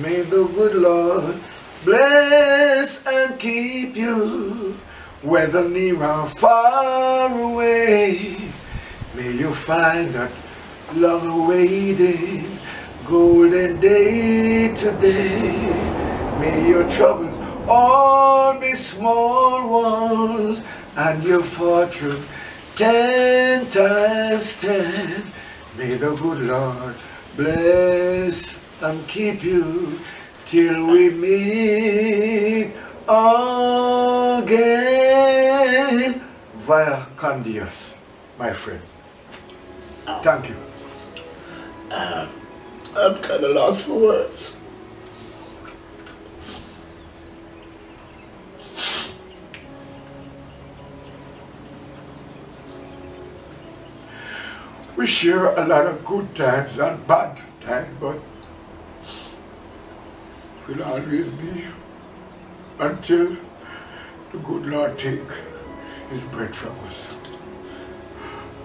May the good Lord bless and keep you, whether near or far away. May you find that long-awaited golden day today. May your troubles all be small ones, and your fortune ten times ten. May the good Lord bless and keep you till we meet again via Candias, my friend. Thank you. Um, I'm kind of lost for words. We share a lot of good times and bad times, but will always be until the good Lord take his bread from us.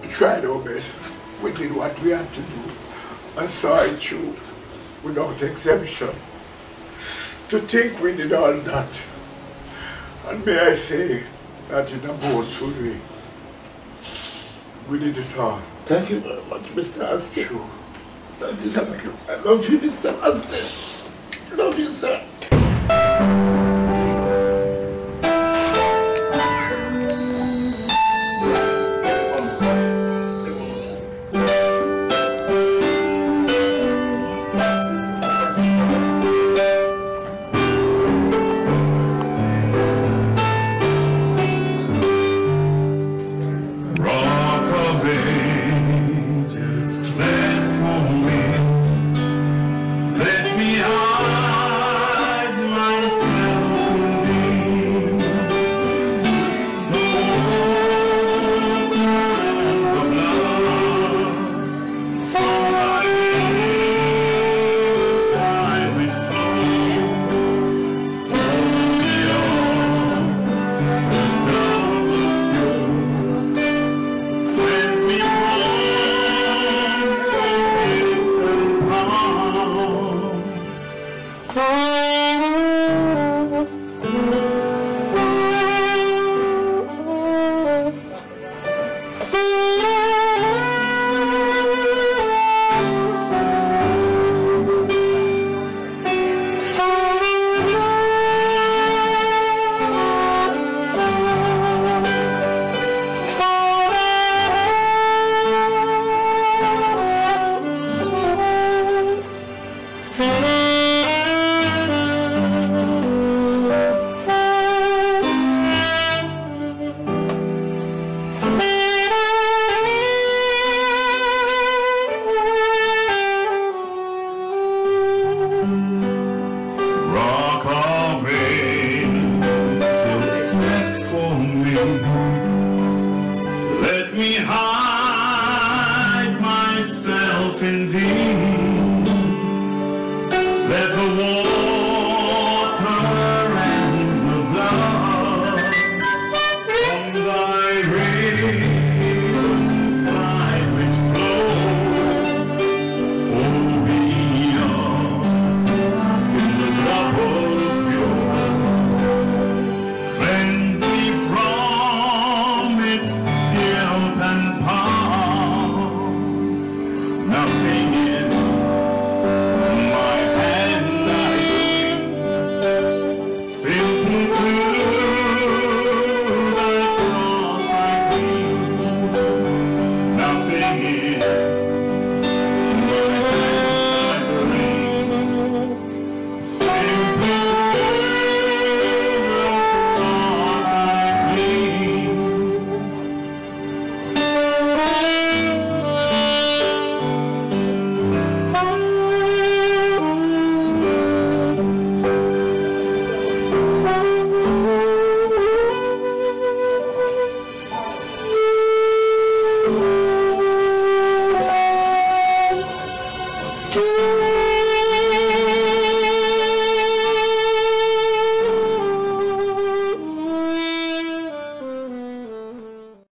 We tried our best. We did what we had to do and saw it through without exemption. To think we did all that. And may I say that in a boastful way, we did it all. Thank you very much, Mr. Austin. True. Thank you, thank you. I love you, Mr. Austin. Love you, Let the